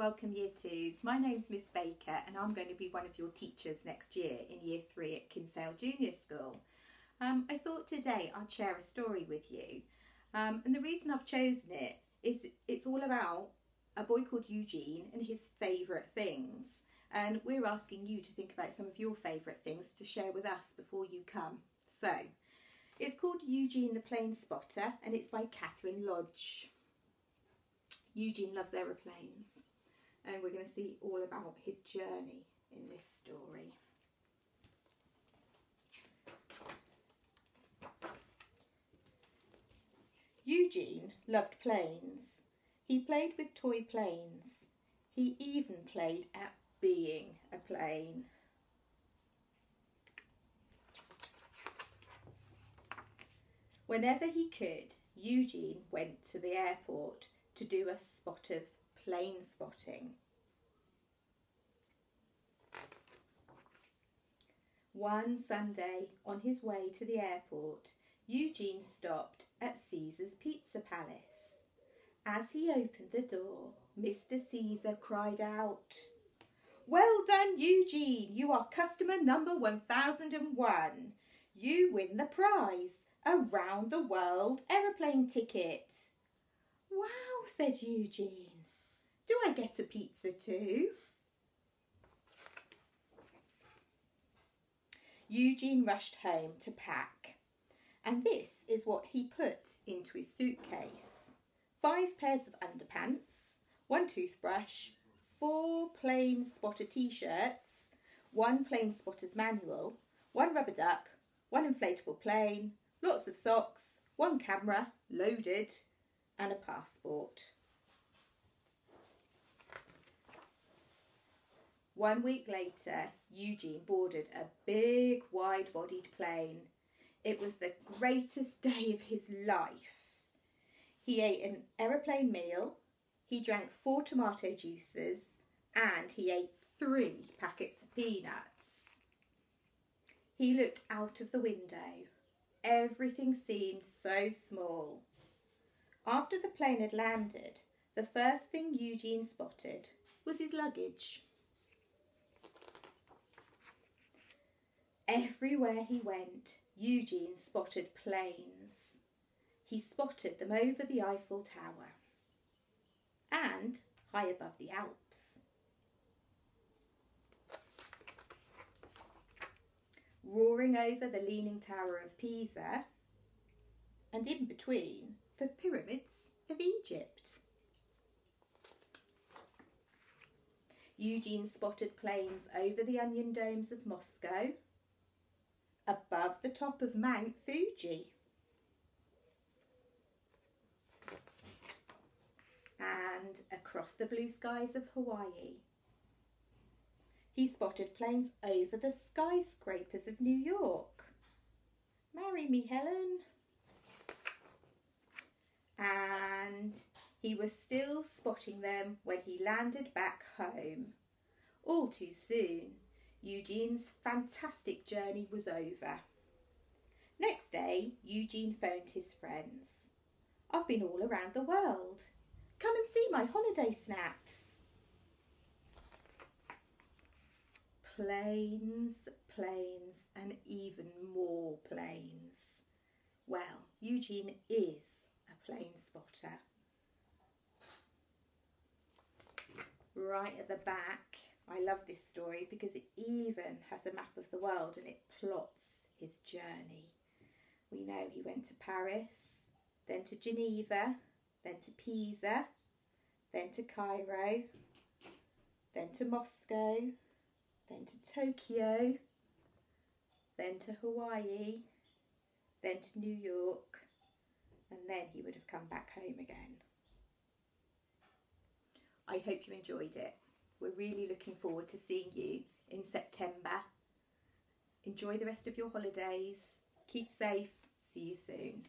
welcome year twos. My name's Miss Baker and I'm going to be one of your teachers next year in year three at Kinsale Junior School. Um, I thought today I'd share a story with you um, and the reason I've chosen it is it's all about a boy called Eugene and his favourite things and we're asking you to think about some of your favourite things to share with us before you come. So it's called Eugene the Plane Spotter and it's by Catherine Lodge. Eugene loves aeroplanes and we're going to see all about his journey in this story. Eugene loved planes. He played with toy planes. He even played at being a plane. Whenever he could, Eugene went to the airport to do a spot of plane spotting. One Sunday, on his way to the airport, Eugene stopped at Caesar's Pizza Palace. As he opened the door, Mr. Caesar cried out, Well done, Eugene! You are customer number 1001. You win the prize, a round the world aeroplane ticket. Wow, said Eugene. Do I get a pizza too? Eugene rushed home to pack, and this is what he put into his suitcase. Five pairs of underpants, one toothbrush, four plane spotter t-shirts, one plane spotter's manual, one rubber duck, one inflatable plane, lots of socks, one camera, loaded, and a passport. One week later, Eugene boarded a big, wide bodied plane. It was the greatest day of his life. He ate an aeroplane meal, he drank four tomato juices, and he ate three packets of peanuts. He looked out of the window. Everything seemed so small. After the plane had landed, the first thing Eugene spotted was his luggage. Everywhere he went, Eugene spotted planes. He spotted them over the Eiffel Tower and high above the Alps. Roaring over the Leaning Tower of Pisa and in between the pyramids of Egypt. Eugene spotted planes over the onion domes of Moscow, above the top of Mount Fuji, and across the blue skies of Hawaii. He spotted planes over the skyscrapers of New York. Marry me, Helen and he was still spotting them when he landed back home. All too soon, Eugene's fantastic journey was over. Next day, Eugene phoned his friends. I've been all around the world. Come and see my holiday snaps. Planes, planes, and even more planes. Well, Eugene is a plane spotter. Right at the back, I love this story because it even has a map of the world and it plots his journey. We know he went to Paris, then to Geneva, then to Pisa, then to Cairo, then to Moscow, then to Tokyo, then to Hawaii, then to New York, and then he would have come back home again. I hope you enjoyed it. We're really looking forward to seeing you in September. Enjoy the rest of your holidays. Keep safe. See you soon.